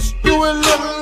bitch, you a little